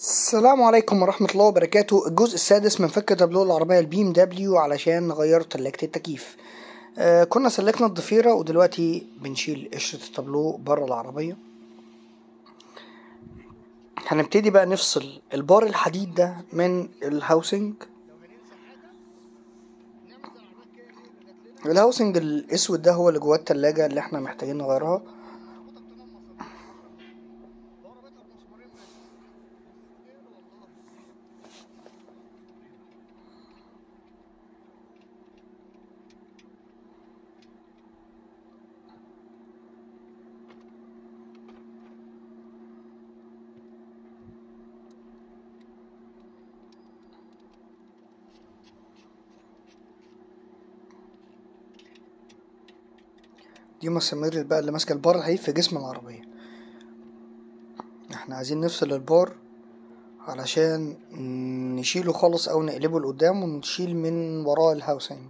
السلام عليكم ورحمة الله وبركاته. الجزء السادس من فك تابلو العربية البي ام دبليو علشان نغير تلاجة التكييف. آه كنا سلكنا الضفيرة ودلوقتي بنشيل قشرة التابلو بره العربية. هنبتدي بقى نفصل البار الحديد ده من ال housing. ال housing الأسود ده هو اللي جواه التلاجة اللي إحنا محتاجين نغيرها. دي مسامير بقى اللي ماسكة البار الحديد في جسم العربية. إحنا عايزين نفصل البار علشان نشيله خالص أو نقلبه لقدام ونشيل من وراه الهاوسنج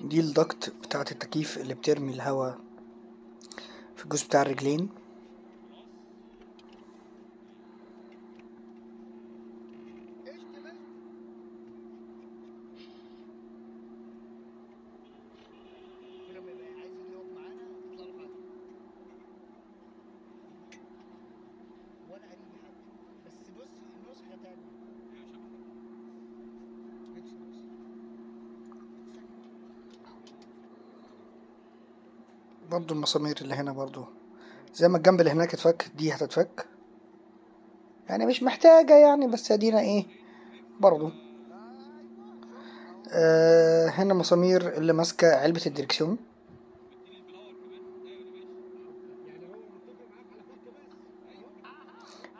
دي الضغط بتاعة التكييف اللي بترمي الهواء في الجزء بتاع الرجلين. برضو المسامير اللي هنا برضو. زي ما الجنب اللي هناك اتفك دي هتتفك. يعني مش محتاجة يعني بس ادينا إيه برضو. آه هنا مسامير اللي ماسكة علبة الدركسيون.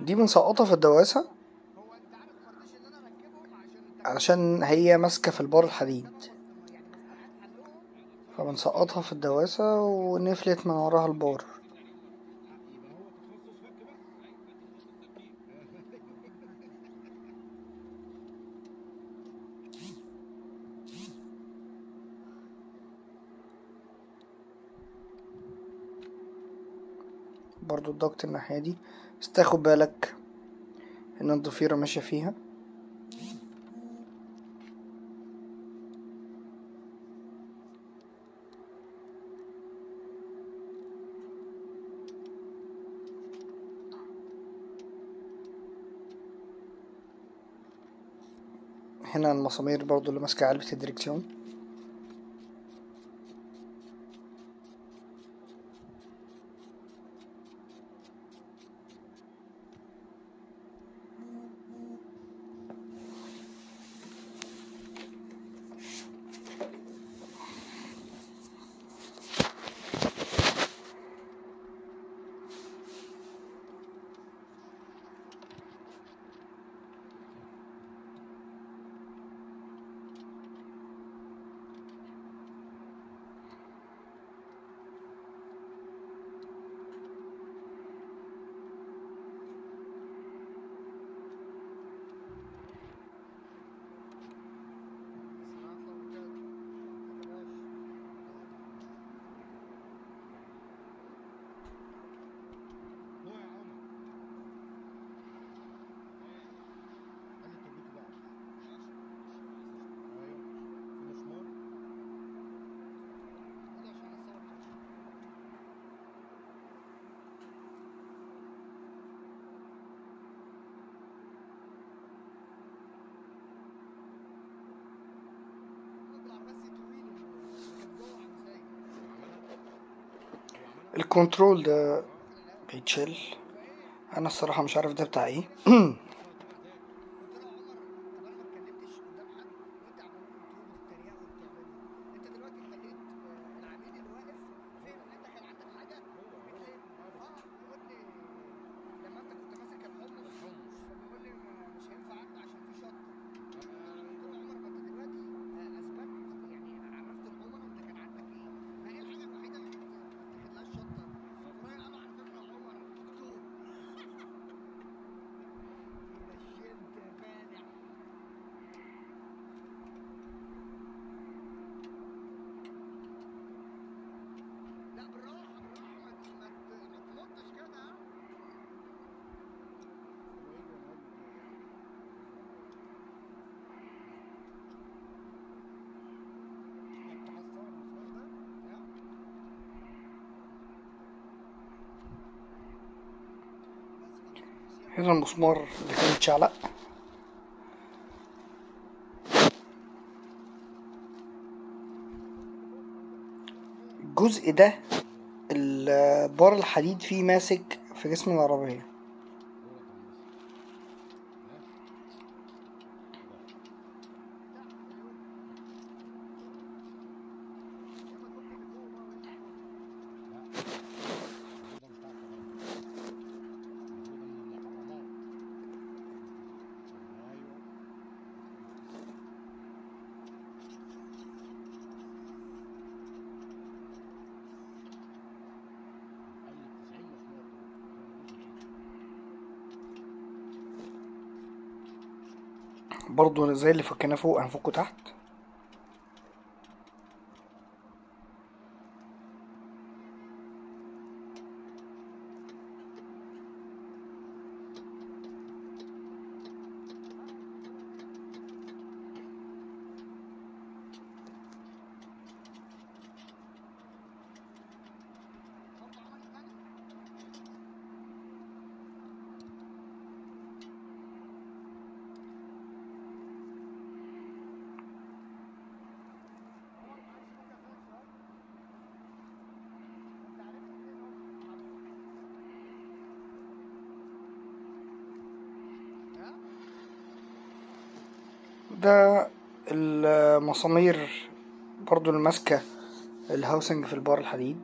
دي بنسقطها في الدواسة علشان هي ماسكة في البار الحديد. فبنسقطها في الدواسة ونفلت من وراها البار. برضو الضغط الناحية دي. بس تاخد بالك إن الضفيرة ماشية فيها. هنا المسامير برضو اللي ماسكة علبة الدركسيون الكنترول ده بيتشل. أنا الصراحة مش عارف ده بتاع إيه. هنا المسمار اللي كان اتشعلق الجزء ده البار الحديد فيه ماسك في جسم العربية. برضو زي اللي فكيناه فوق هنفكه تحت. ده المسامير برضو الماسكة الهاوسنج في البار الحديد.